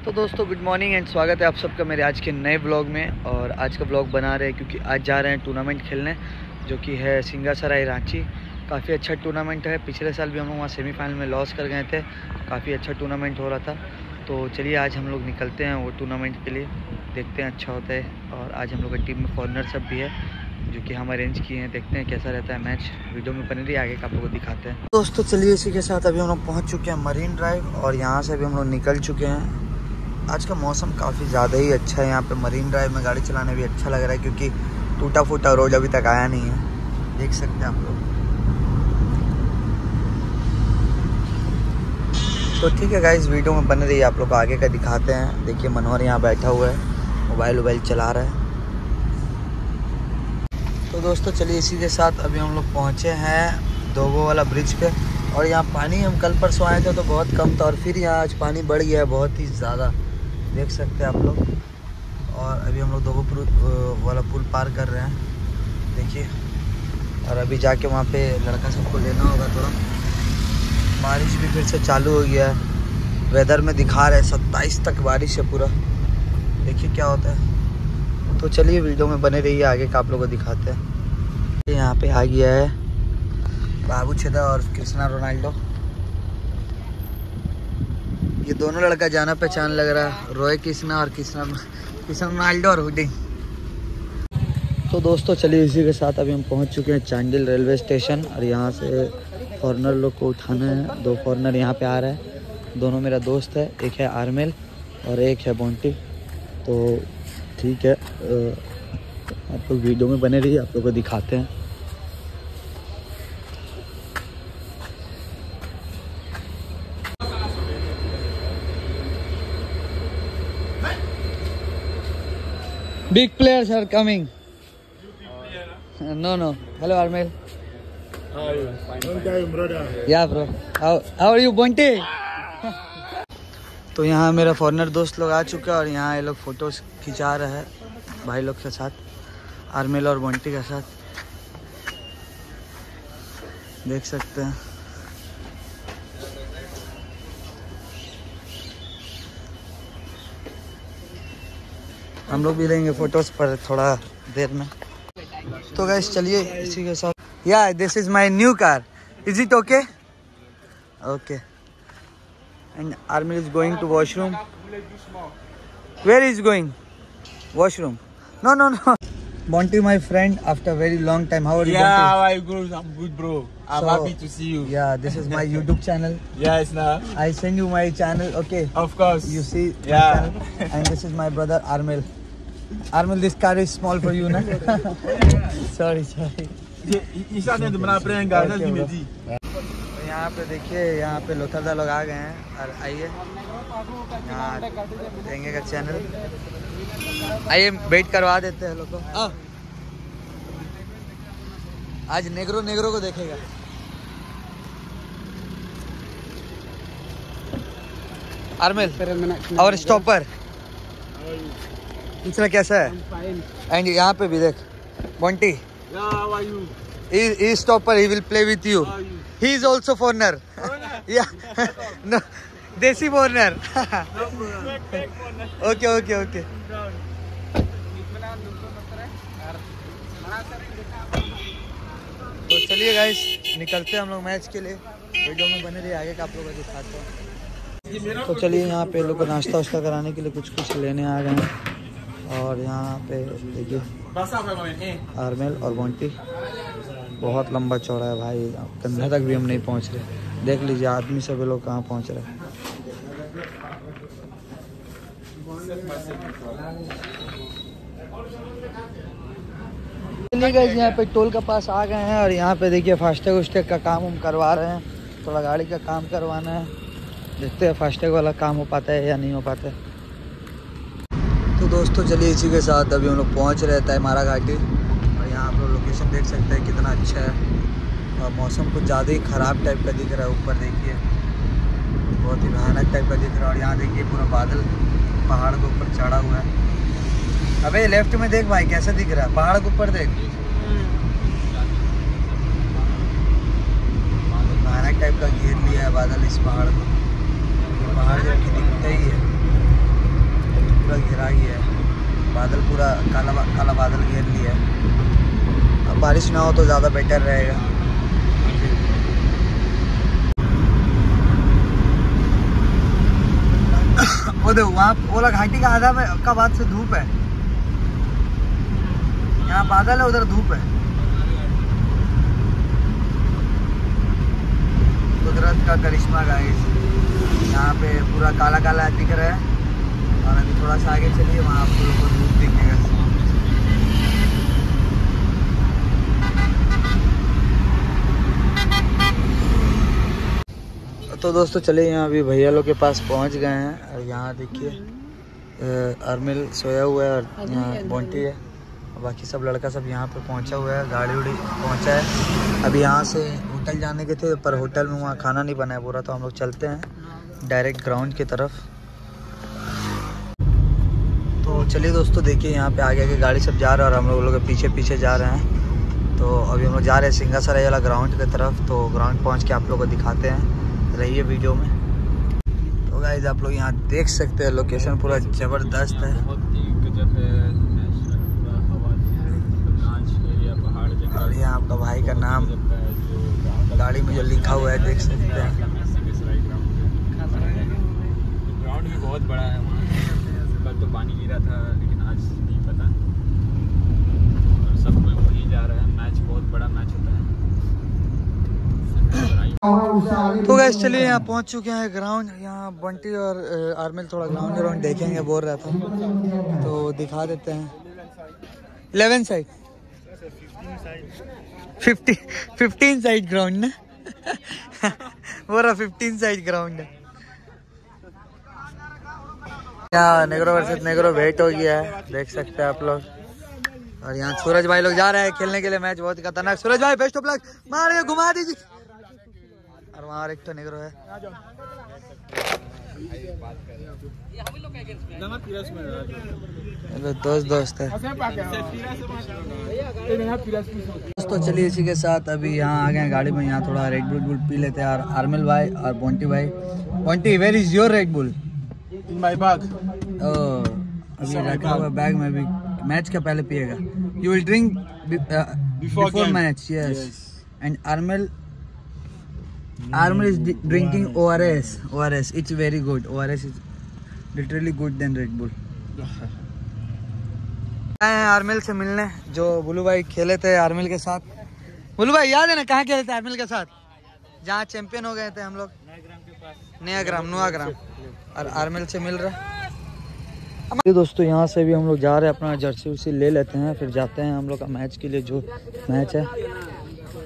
तो दोस्तों good morning and स्वागत है आप सबका मेरे आज के नए ब्लॉग में। और आज का ब्लॉग बना रहे हैं क्योंकि आज जा रहे हैं टूर्नामेंट खेलने, जो कि है सिंगासराय रांची। काफ़ी अच्छा टूर्नामेंट है। पिछले साल भी हम लोग वहाँ सेमीफाइनल में लॉस कर गए थे। काफ़ी अच्छा टूर्नामेंट हो रहा था। तो चलिए, आज हम लोग निकलते हैं वो टूर्नामेंट के लिए। देखते हैं अच्छा होता है। और आज हम लोग की टीम में फॉरनर सब भी है, जो कि हम अरेंज किए हैं। देखते हैं कैसा रहता है मैच वीडियो में बने रही आगे का आप लोग को दिखाते हैं। दोस्तों, चलिए इसी के साथ अभी हम लोग पहुँच चुके हैं मरीन ड्राइव और यहाँ से अभी हम लोग निकल चुके हैं। आज का मौसम काफ़ी ज़्यादा ही अच्छा है यहाँ पे। मरीन ड्राइव में गाड़ी चलाने भी अच्छा लग रहा है क्योंकि टूटा फूटा रोड अभी तक आया नहीं है। देख सकते हैं आप लोग। तो ठीक है गाइस वीडियो में बने रही आप लोग आगे का दिखाते हैं। देखिए, मनोहर यहाँ बैठा हुआ है, मोबाइल वोबाइल चला रहा है। तो दोस्तों, चलिए इसी के साथ अभी हम लोग पहुँचे हैं दोगो वाला ब्रिज पे। और यहाँ पानी, हम कल परसों आए थे तो बहुत कम था और फिर यहाँ आज पानी बढ़ गया है, बहुत ही ज़्यादा। देख सकते हैं आप लोग। और अभी हम लोग दो वाला पुल पार कर रहे हैं। देखिए। और अभी जाके वहाँ पे लड़का सबको लेना होगा थोड़ा। बारिश भी फिर से चालू हो गया है। वेदर में दिखा रहे हैं, सत्ताईस तक बारिश है पूरा। देखिए क्या होता है। तो चलिए वीडियो में बने रहिए, आगे का आप लोगों को दिखाते हैं। यहाँ पे आ गया है। बाबू छेदा और कृष्णा रोनाल्डो। ये दोनों लड़का जाना पहचान लग रहा है। रोय कृष्णा और कृष्णा कृष्णा रोनाल्डो और हुडिंग तो दोस्तों, चलिए इसी के साथ अभी हम पहुँच चुके हैं चांडिल रेलवे स्टेशन और यहाँ से फॉरनर लोग को उठाना है। दो फॉरनर यहाँ पे आ रहे हैं। दोनों मेरा दोस्त है। एक है आर्मेल और एक है बॉन्टी। तो ठीक है आप लोग वीडियो में बने रहिए, आप लोग को दिखाते हैं। Big players are coming. Uh, no, no. Hello, Armel. How are you? Long time, brother. Yeah, bro. How, how are you, Bonte? तो यहाँ मेरा फॉरनर दोस्त लोग आ चुका है और यहाँ ये लोग फ़ोटोज़ खिंचा रहे हैं भाई लोग के साथ आर्मेल और बंटी के साथ देख सकते हैं हम लोग भी लेंगे फ़ोटोज़ पर थोड़ा देर में तो गैस चलिए इसी के साथ या this is my new car is it okay okay and Armel is going to washroom where is going washroom no no no Bonti, my friend, after a very long time. How are you, Yeah, how are you, bro? I'm good, bro. I'm So, happy to see you. Yeah, this is my YouTube channel. Yes, now. I send you my channel. Okay, Of course. you see Yeah. And this is my brother Armel. Armel, this car is small for you, na? sorry, sorry. Isa ne dumana prenga, Okay, that's bro. me तो यहाँ पे देखिए यहाँ पे लोथरदा लोग आ गए हैं और आइए। यहाँ देंगे का चैनल आइए वेट करवा देते हैं लोग को। आज नेगरो नेगरो को देखेगा। आर्मेल और स्टॉपर कैसा है? एंड यहाँ पे भी देख बॉन्टी पर he will play with you he is also foreigner या desi foreigner okay okay okay तो चलिए गाइस निकलते हैं हम लोग मैच के लिए। वीडियो में बने रहिए आगे का आप लोगों को दिखाता तो चलिए यहाँ पे लोग नाश्ता वाश्ता कराने के लिए कुछ कुछ लेने आ गए हैं। और यहाँ पे देखिए. आर्मेल और बॉन्टी बहुत लंबा चौड़ा है भाई, कंधा तक भी हम नहीं पहुँच रहे। देख लीजिए, आदमी सभी लोग कहाँ पहुँच रहे चलिए यहाँ पे टोल के पास आ गए हैं और यहाँ पे देखिए, फास्टैग उस्टैग का काम हम करवा रहे हैं। थोड़ा गाड़ी का काम करवाना है। देखते हैं, फास्टैग वाला काम हो पाता है या नहीं हो पाता है। दोस्तों चलिए इसी के साथ अभी हम लोग पहुँच रहे थे मारा घाटी। और यहाँ आप लोग लोकेशन देख सकते हैं कितना अच्छा है। और मौसम कुछ ज़्यादा ही ख़राब टाइप का दिख रहा है, ऊपर देखिए। बहुत ही भयानक टाइप का दिख रहा है। और यहाँ देखिए पूरा बादल पहाड़ के ऊपर चढ़ा हुआ है। अबे लेफ़्ट में देख भाई, कैसा दिख रहा है? पहाड़ के ऊपर देख। भयानक टाइप का घेर लिया है बादल इस पहाड़ को। पहाड़ जबकि दिखता ही है। बादल पूरा काला काला बादल घेर लिया है। अब बारिश ना हो तो ज़्यादा बेटर रहेगा। वहाँ ओला घाटी का आधा का बाद से धूप है। यहाँ बादल है, उधर धूप है। कुदरत का करिश्मा गाइस। यहाँ पे पूरा काला काला दिख रहा है। और अभी थोड़ा सा आगे चलिए वहाँ आप लोगों को धूप दिखेगा तो दोस्तों चलिए यहाँ अभी भैया लोग के पास पहुँच गए हैं। और यहाँ देखिए अरमिल सोया हुआ है और यहाँ बॉन्टी है। और बाकी सब लड़का सब यहाँ पे पहुँचा हुआ है गाड़ी उड़ी पहुँचा है। अभी यहाँ से होटल जाने के थे पर होटल में वहाँ खाना नहीं बना है पूरा तो हम लोग चलते हैं। डायरेक्ट ग्राउंड की तरफ़। चलिए दोस्तों देखिए यहाँ पे आगे आगे गाड़ी सब जा रहा है और हम लोग लोग के पीछे पीछे जा रहे हैं। तो अभी हम लोग जा रहे हैं सिंगासराय वाला ग्राउंड की तरफ़। तो ग्राउंड पहुँच के आप लोग को दिखाते हैं। रहिए वीडियो में। तो गाइज़ आप लोग यहाँ देख सकते हैं लोकेशन पूरा ज़बरदस्त है। और यहाँ आपका भाई का नाम गाड़ी में जो लिखा हुआ है देख सकते हैं। ग्राउंड भी बहुत बड़ा है पानी गिरा था, लेकिन आज नहीं पता। और सब कोई वहीं जा रहा है। मैच बहुत बड़ा मैच होता है। तो गैस चलिए यहाँ पहुँच चुके हैं ग्राउंड यहाँ बंटी और आर्मिल थोड़ा ग्राउंड ग्राउंड देखेंगे, बोल रहा था। तो दिखा देते हैं। Eleven side fifty fifteen side ground ना? बोल रहा फिफ्टीन साइड ग्राउंड है यहाँ नेगरो वर्सेस नेगरो वेट हो गया है। देख सकते हैं आप लोग। और यहाँ सूरज भाई लोग जा रहे हैं खेलने के लिए, मैच बहुत खतरनाक। सूरज भाई बेस्ट ऑफ़ लक मार के घुमा दीजिए। और वहाँ एक तो नेगरो है। दोस्त दोस्त है। दोस्तों, चलिए इसी के साथ अभी यहाँ आ गए गाड़ी में। यहाँ थोड़ा रेड बुल बुल पी लेते हैं। और आर्मिल भाई और बोंटी भाई। Bonty where is your Red Bull in my bag अभी रखा हुआ बैग में भी मैच का पहले पिएगा you will drink before. Match yes and Armel Armel is drinking O R S O R S it's very good O R S is literally good then Red Bull आए हैं आर्मिल से मिलने जो बुलू भाई खेले थे आर्मिल के साथ। बुलू भाई याद है ना कहाँ खेले थे आर्मिल के साथ? जहाँ चैंपियन हो गए थे हम लोग। नया ग्राम नुआ ग्राम और आर्मिल से मिल रहा है। दोस्तों, यहाँ से भी हम लोग जा रहे हैं, अपना जर्सी उर्सी ले लेते हैं, फिर जाते हैं हम लोग का मैच के लिए, जो मैच है।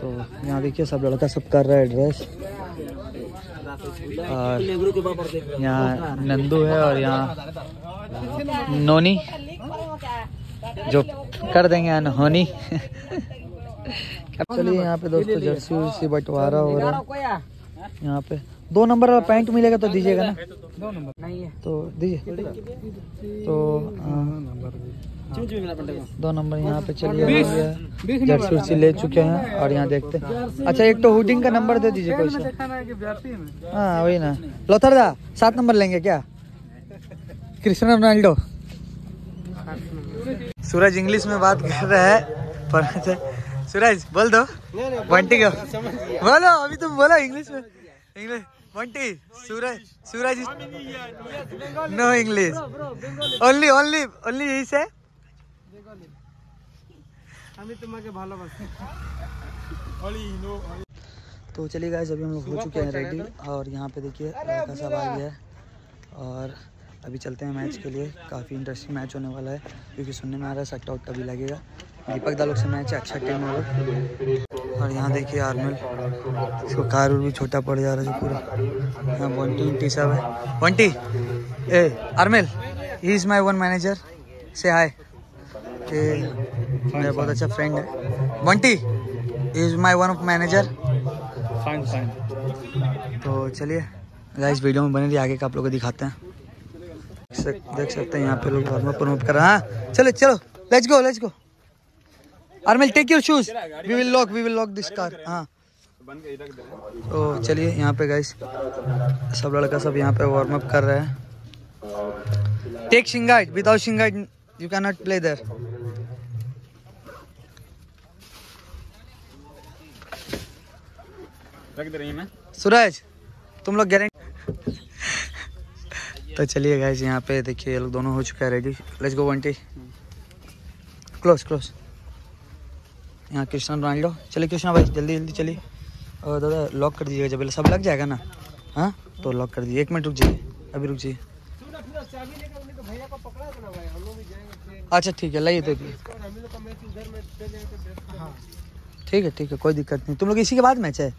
तो यहाँ देखिए, सब लड़का सब कर रहा है ड्रेस। और यहाँ नंदू है और यहाँ नोनी, जो कर देंगे अनहोनी चलिए, यहाँ पे दोस्तों जर्सी उर्सी बंटवारा हो रहा है। यहाँ पे। दो नंबर वाला पैंट मिलेगा तो दीजिएगा ना। दो नंबर। नहीं है। तो दीजिए। तो हाँ, दो नंबर यहाँ पे चलिए जर्सी उर्सी ले चुके हैं और यहाँ देखते हैं। अच्छा एक तो हुडिंग का नंबर दे दीजिए कोई सा। हाँ वही ना। लोथर दा सात नंबर लेंगे क्या? Cristiano Ronaldo. सूरज इंग्लिश में बात कर रहा है पर अच्छा, सूरज बोल दो। बंटी को। बोलो अभी तुम बोलो इंग्लिश में। English Bonty Suraj Suraj no English only only only यही से। तो चलिए गाइस अभी हम लोग हो चुके हैं रेडी और यहाँ पे देखिए लड़का सब आ गया है। और अभी चलते हैं मैच के लिए। काफ़ी इंटरेस्टिंग मैच होने वाला है क्योंकि सुनने में आ रहा है सट्टा उट्टा भी लगेगा। दीपक दालोक से मैच है अच्छा टीम होगा। और यहाँ देखिए आर्मल इसको कार भी छोटा पड़ जा रहा है जो पूरा। यहाँ बंटी उंटी सब है। Bonty a Armel he is my one manager say hi मेरा बहुत अच्छा फ्रेंड है। Bonty is my one of manager fine fine तो चलिए इस वीडियो में बने रहिए आगे का आप लोग को दिखाते हैं। सक- देख सकते हैं यहाँ पे लोग वार्म अप कर रहे। हैं चलो चलो let's go let's go Armel take your shoes we will lock we will lock this car हाँ। तो चलिए यहाँ पे गाइस सब लड़का सब यहाँ पे वार्म अप कर रहे हैं। Take shin guard without shin guard You cannot play there. रख दे रही मैं। सूरज तुम लोग गारंटी तो चलिए गाइस यहाँ पे देखिए, ये लोग दोनों हो चुका है ready let's go Bonty close close यहाँ कृष्णा रोनाल्डो चलिए कृष्णा भाई, जल्दी जल्दी चलिए. और दादा लॉक कर दीजिएगा, जब सब लग जाएगा ना. हाँ? तो लॉक कर दीजिए. एक मिनट रुक जाइए. अभी रुक जाइए. अच्छा ठीक है, लाइए तो ठीक है ठीक है, कोई दिक्कत नहीं. तुम लोग इसी के बाद मैच है?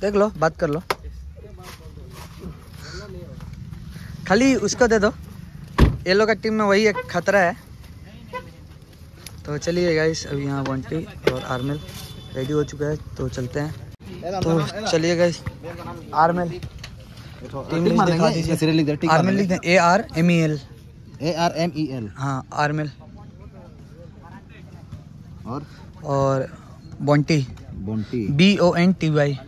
देख लो, बात कर लो. खाली उसको दे दो। येलो का टीम में वही एक खतरा है। तो चलिए गाइस अभी यहाँ बंटी और आर्मिल रेडी हो चुका है तो चलते हैं। तो चलिए गाइस आर्मिल आर्मिल लिख दें A R M E L A R M E L हाँ आर्मिल और? और Bonty Bonty B O N T Y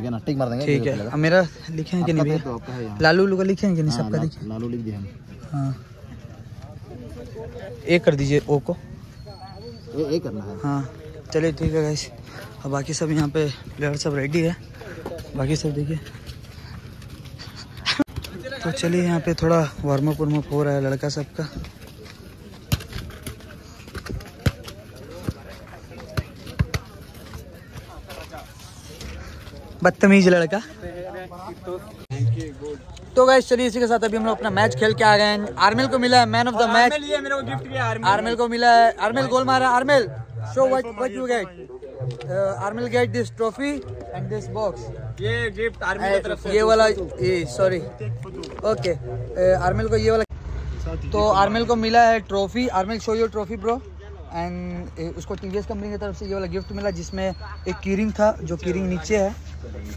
गया ना टिक मार देंगे ठीक है। अब मेरा लिखे हैं कि नहीं तो आपका है लालू उल्लू का लिखे हैं कि नहीं? हाँ, सबका लिखे। लालू लिख दिया हम। हाँ। ए कर दीजिए ओ को। ये ए करना है। हाँ। चलिए ठीक है गाइस अब बाकी सब यहाँ पे प्लेयर सब रेडी है। बाकी सब देखिए। तो चलिए यहाँ पे थोड़ा वार्म अप वार्म अप हो रहा है लड़का सबका। बदतमीज लड़का। तो गाइस चलिए इसी के साथ अभी हम लोग अपना मैच खेल के आ गए हैं। आर्मिल को मिला है मैन ऑफ़ द मैच ये मेरे को गिफ्ट किया आर्मी आर्मिल को मिला है। आर्मिल गोल मारा। Armel show what what you get Armel get this trophy and this box ये गिफ्ट आर्मी की तरफ़ से। ये वाला ये सॉरी ओके आर्मिल को ये वाला तो आर्मिल को मिला है trophy Armel show your trophy bro and उसको टीवीएस कंपनी की तरफ़ से ये वाला गिफ्ट मिला जिसमें एक कीरिंग था जो कीरिंग नीचे है।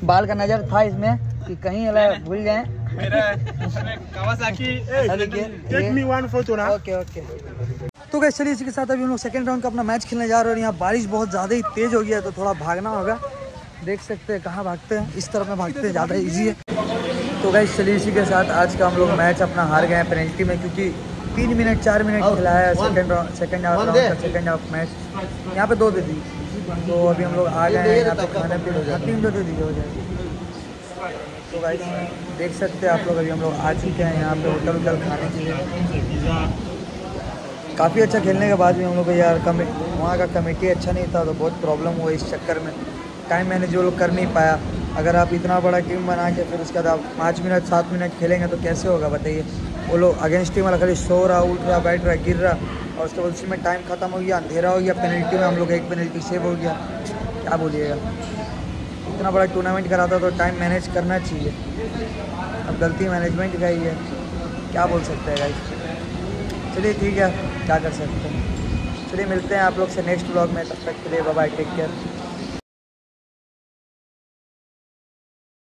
बाल का नज़र था इसमें कि कहीं वाला भूल जाए। ओके ओके तो गैस चलिए इसी के साथ अभी हम लोग सेकंड राउंड का अपना मैच खेलने जा रहे हैं और यहाँ बारिश बहुत ज़्यादा ही तेज़ हो गया है तो थोड़ा भागना होगा। देख सकते हैं कहाँ भागते हैं। इस तरफ़ में भागते हैं ज़्यादा इजी है। तो गैस चलिए इसी के साथ आज का हम लोग मैच अपना हार गए हैं पेनल्टी में क्योंकि तीन मिनट चार मिनट खिलाया सेकंड सेकंड हाफ़ राउंड का सेकंड हाफ़ मैच यहाँ पे दो दे दी। तो अभी हम लोग आ गए हैं यहाँ पे खाने पीने हाँ, तीन दो दे दीजिए हो जाएगी तो गाइस देख सकते हैं आप लोग अभी हम लोग आ चुके हैं यहाँ पे होटल वोटल खाने के लिए। काफ़ी अच्छा खेलने के बाद भी हम लोग को यार कमे वहाँ का कमेटी अच्छा नहीं था तो बहुत प्रॉब्लम हुआ इस चक्कर में। टाइम मैनेज वो लोग कर नहीं पाया। अगर आप इतना बड़ा टीम बना के फिर उसके बाद आप पाँच मिनट सात मिनट खेलेंगे तो कैसे होगा बताइए? वो लोग अगेंस्ट टीम वाला खाली सो रहा, उठ रहा, बैठ रहा, गिर रहा, और उसके बाद उसी में टाइम ख़त्म हो गया, अंधेरा हो गया पेनल्टी में हम लोग एक पेनल्टी सेव हो गया। क्या बोलिएगा? इतना बड़ा टूर्नामेंट कराता तो टाइम मैनेज करना चाहिए। अब गलती मैनेजमेंट का ही है। क्या बोल सकते हैं गाइस चलिए ठीक है, क्या कर सकते हैं? चलिए मिलते हैं आप लोग से नेक्स्ट ब्लॉग में, तब तक के लिए बाय टेक केयर